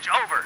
Charge over.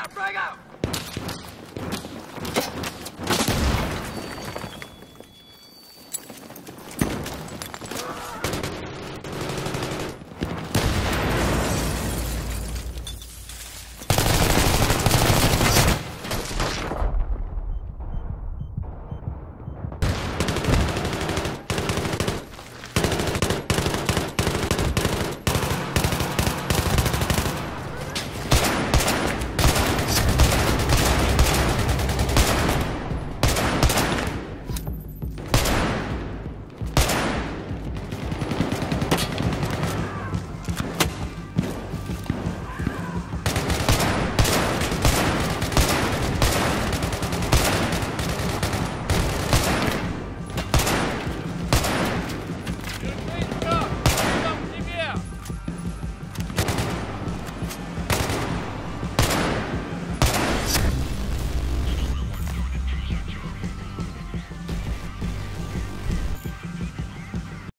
down, frag out!